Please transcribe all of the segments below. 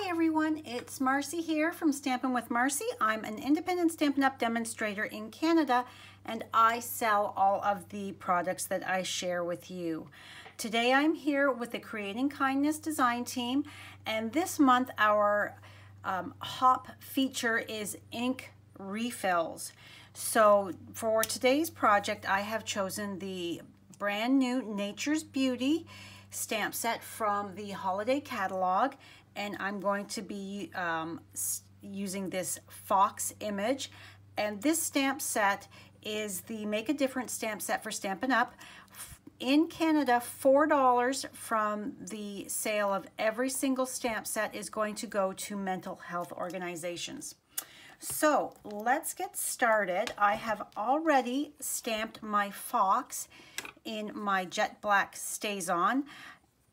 Hi everyone, it's Marcy here from Stampin' with Marcy. I'm an independent Stampin' Up! demonstrator in Canada and I sell all of the products that I share with you. Today I'm here with the Creating Kindness design team and this month our um, HOP feature is ink refills. So for today's project I have chosen the brand new Nature's Beauty stamp set from the holiday catalog and I'm going to be um, using this fox image and this stamp set is the Make a Difference stamp set for Stampin' Up! In Canada, $4 from the sale of every single stamp set is going to go to mental health organizations. So let's get started. I have already stamped my fox in my jet black StazOn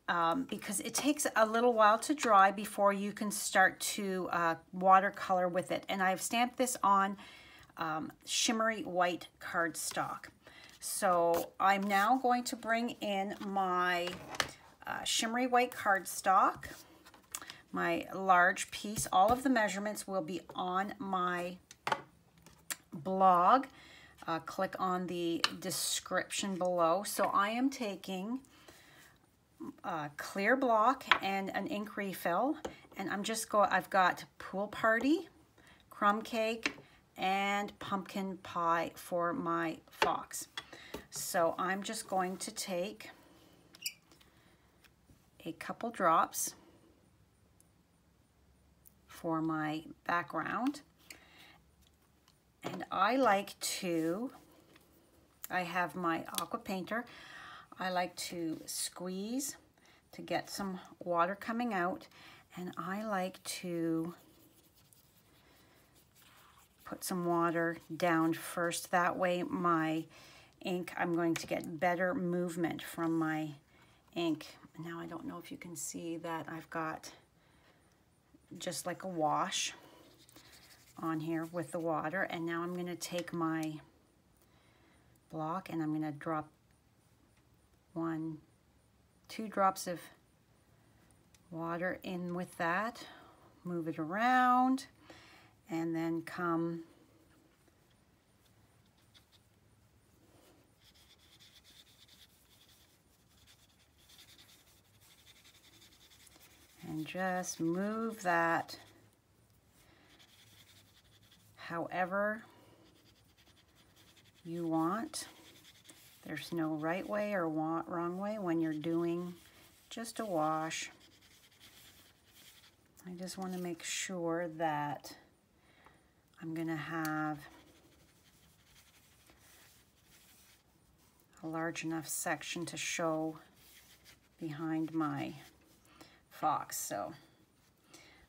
um, because it takes a little while to dry before you can start to uh, watercolor with it. And I've stamped this on um, shimmery white cardstock. So I'm now going to bring in my uh, shimmery white cardstock, my large piece. All of the measurements will be on my blog. Uh, click on the description below. So I am taking a clear block and an ink refill. And I'm just go, I've got Pool Party, Crumb Cake, and Pumpkin Pie for my fox. So I'm just going to take a couple drops for my background. And I like to, I have my aqua painter. I like to squeeze to get some water coming out and I like to put some water down first. That way my ink, I'm going to get better movement from my ink. Now I don't know if you can see that I've got just like a wash on here with the water. And now I'm going to take my block and I'm going to drop one, two drops of water in with that, move it around, and then come and just move that however you want. There's no right way or wrong way when you're doing just a wash. I just want to make sure that I'm going to have a large enough section to show behind my fox. So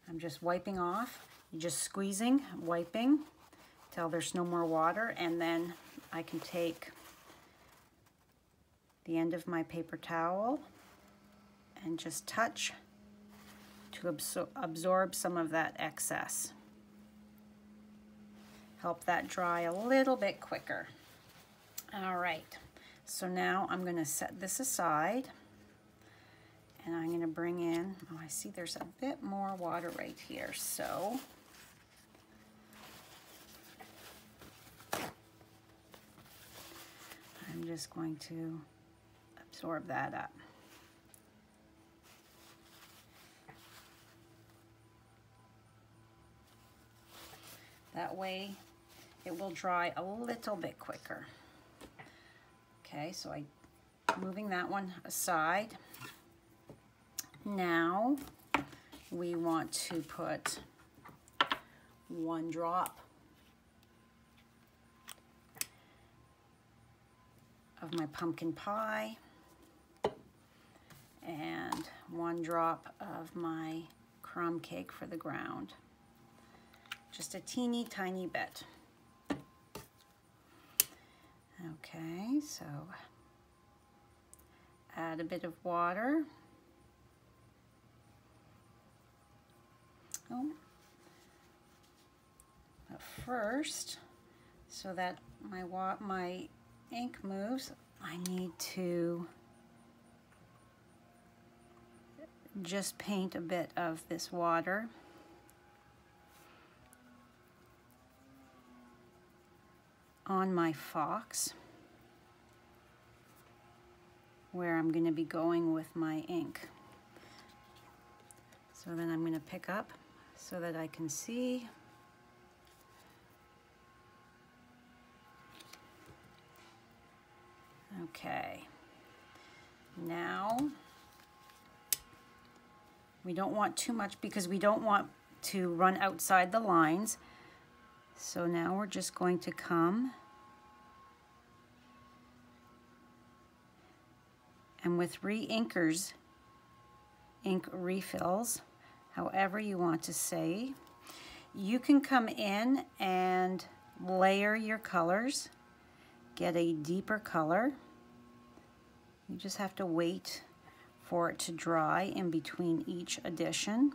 I'm just wiping off, just squeezing, wiping till there's no more water and then I can take the end of my paper towel and just touch to absor absorb some of that excess. Help that dry a little bit quicker. All right, so now I'm gonna set this aside and I'm gonna bring in, oh, I see there's a bit more water right here, so I'm just going to absorb that up. That way it will dry a little bit quicker. Okay, so I moving that one aside. Now we want to put one drop of my pumpkin pie and one drop of my crumb cake for the ground. Just a teeny tiny bit. Okay, so add a bit of water. Oh, but first, so that my my ink moves, I need to just paint a bit of this water. on my fox where I'm going to be going with my ink. So then I'm going to pick up so that I can see. Okay. Now, we don't want too much because we don't want to run outside the lines. So now we're just going to come and with re-inkers, ink refills, however you want to say, you can come in and layer your colors, get a deeper color. You just have to wait for it to dry in between each addition.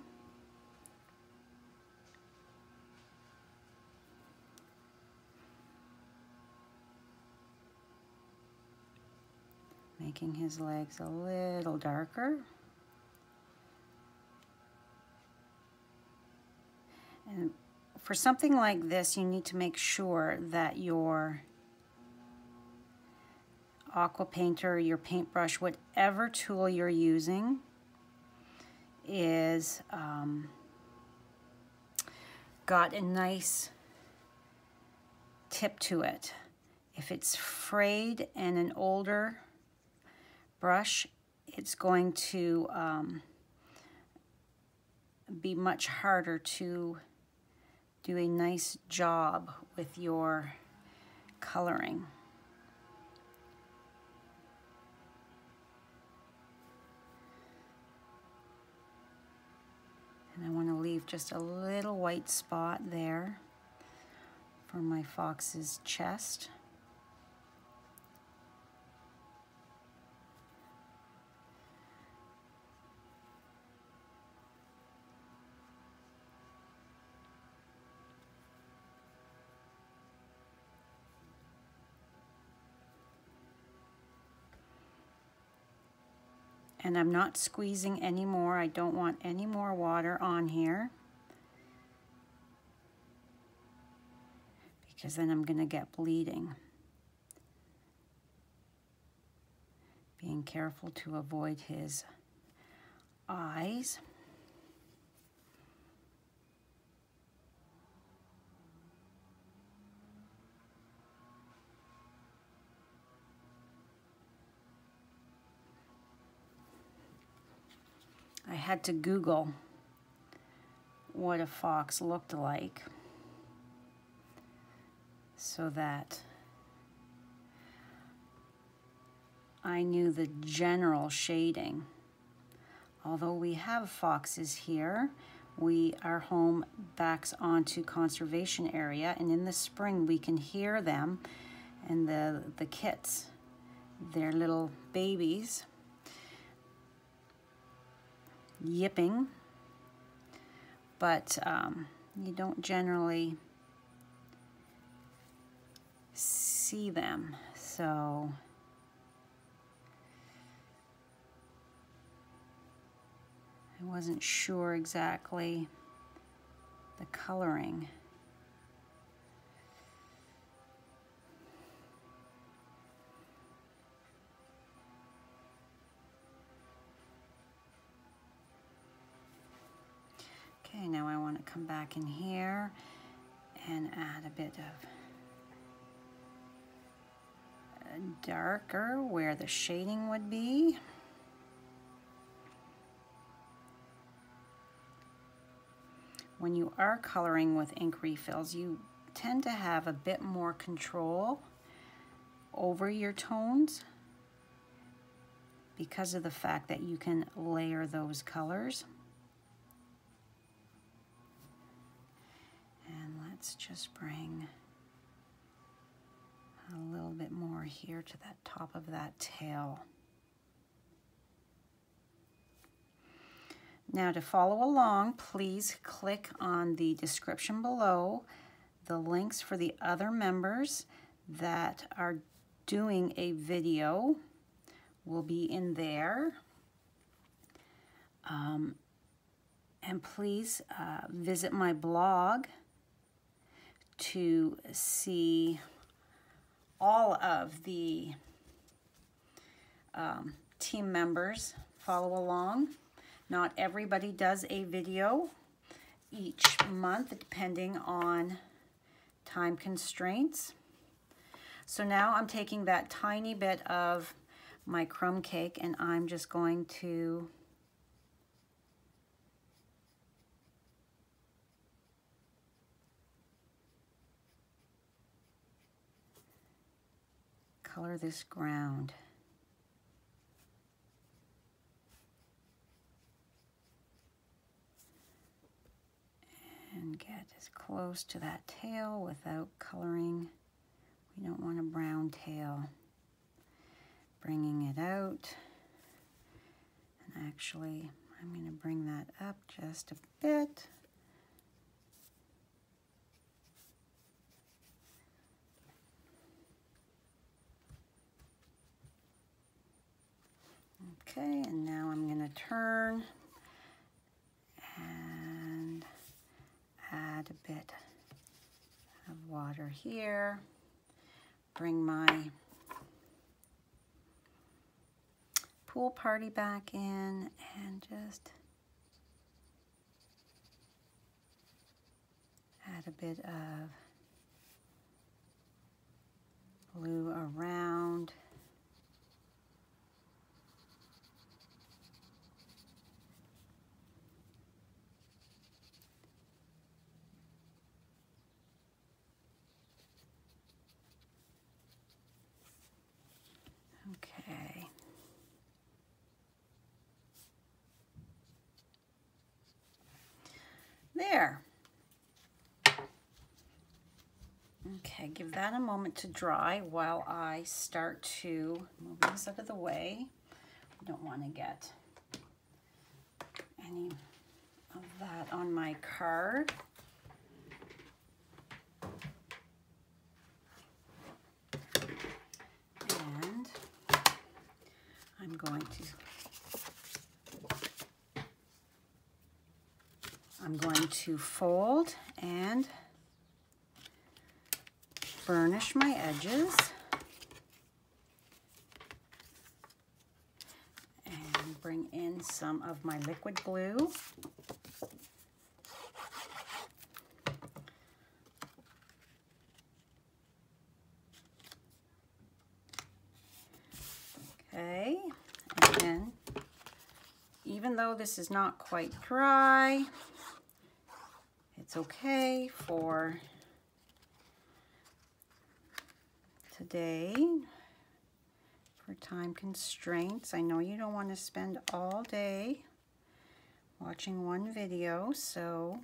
making his legs a little darker. And for something like this, you need to make sure that your aqua painter, your paintbrush, whatever tool you're using is um, got a nice tip to it. If it's frayed and an older brush, it's going to um, be much harder to do a nice job with your coloring. And I want to leave just a little white spot there for my fox's chest. And I'm not squeezing anymore. I don't want any more water on here because then I'm going to get bleeding. Being careful to avoid his eyes. I had to Google what a fox looked like so that I knew the general shading. Although we have foxes here, we our home backs onto conservation area and in the spring we can hear them and the the kits, their little babies yipping, but um, you don't generally see them. So I wasn't sure exactly the coloring. Okay, now I want to come back in here and add a bit of darker where the shading would be. When you are coloring with ink refills, you tend to have a bit more control over your tones because of the fact that you can layer those colors. Let's just bring a little bit more here to that top of that tail. Now to follow along, please click on the description below. The links for the other members that are doing a video will be in there. Um, and please uh, visit my blog to see all of the um, team members follow along. Not everybody does a video each month depending on time constraints. So now I'm taking that tiny bit of my crumb cake and I'm just going to color this ground. And get as close to that tail without coloring. We don't want a brown tail. Bringing it out. And actually, I'm going to bring that up just a bit. Okay, and now I'm going to turn and add a bit of water here. Bring my pool party back in and just add a bit of blue around Okay. There. Okay, give that a moment to dry while I start to move this out of the way. I don't want to get any of that on my card. And I'm going to I'm going to fold and burnish my edges. And bring in some of my liquid glue. Okay, and even though this is not quite dry, it's okay for today for time constraints. I know you don't want to spend all day watching one video, so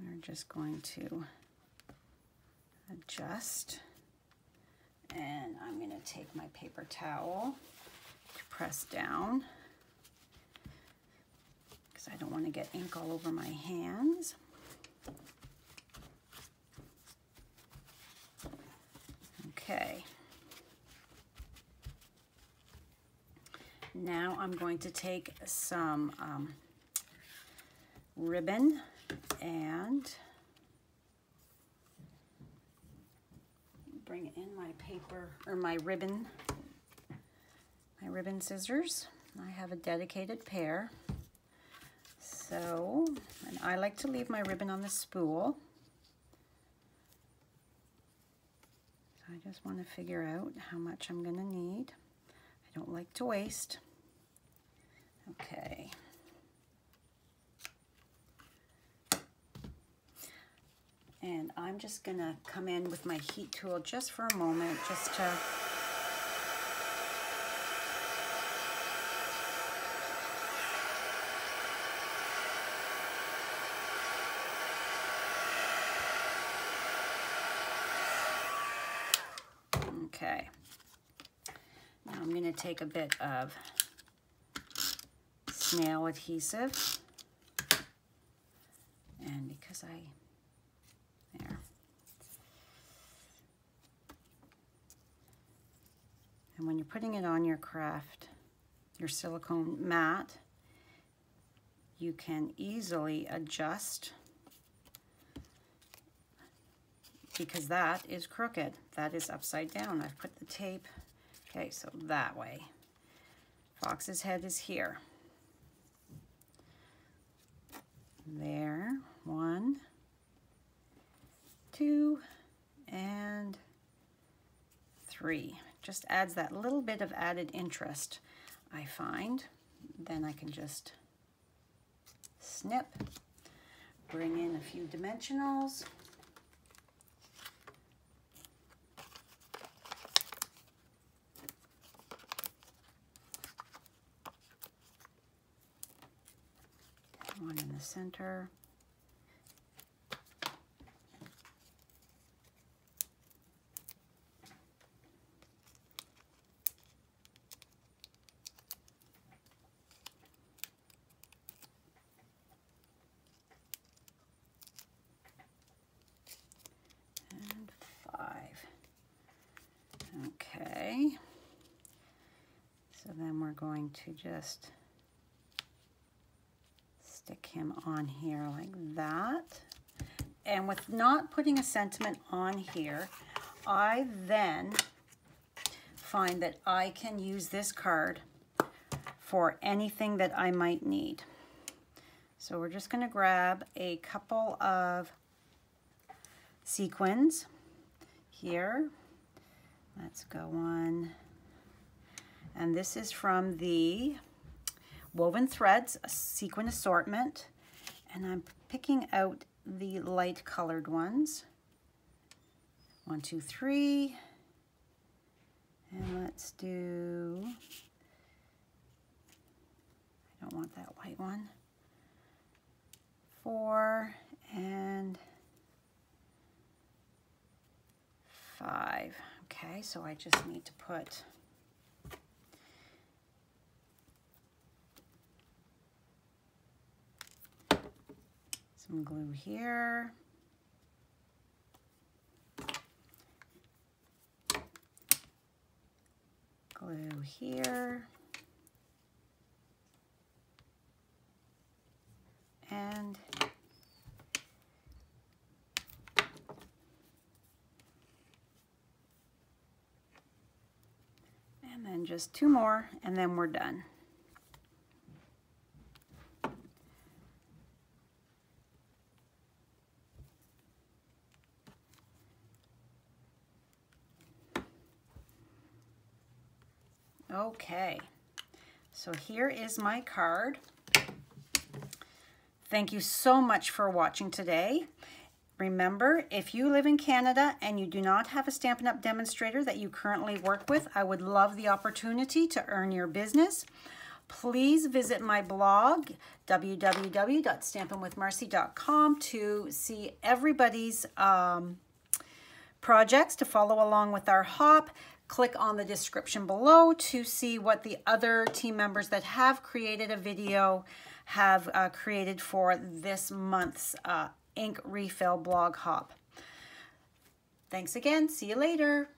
we're just going to adjust. And I'm going to take my paper towel to press down because I don't want to get ink all over my hands. Okay. Now I'm going to take some um, ribbon and bring in my paper or my ribbon, my ribbon scissors. I have a dedicated pair. So, and I like to leave my ribbon on the spool. So I just want to figure out how much I'm going to need. I don't like to waste. Okay. And I'm just gonna come in with my heat tool just for a moment, just to Okay. Now I'm going to take a bit of snail adhesive. And because I there. And when you're putting it on your craft, your silicone mat, you can easily adjust because that is crooked. That is upside down. I've put the tape, okay, so that way. Fox's head is here. There, one, two, and three. Just adds that little bit of added interest, I find. Then I can just snip, bring in a few dimensionals. One in the center. Okay. So then we're going to just on here like that. And with not putting a sentiment on here, I then find that I can use this card for anything that I might need. So we're just gonna grab a couple of sequins here. Let's go on. And this is from the Woven Threads Sequin Assortment. And I'm picking out the light colored ones. One, two, three. And let's do, I don't want that white one. Four and five. Okay, so I just need to put some glue here. Glue here. And and then just two more and then we're done. Okay, so here is my card. Thank you so much for watching today. Remember, if you live in Canada and you do not have a Stampin' Up! demonstrator that you currently work with, I would love the opportunity to earn your business. Please visit my blog, www.stampinwithmarcy.com to see everybody's um, projects to follow along with our hop. Click on the description below to see what the other team members that have created a video have uh, created for this month's uh, ink refill blog hop. Thanks again. See you later.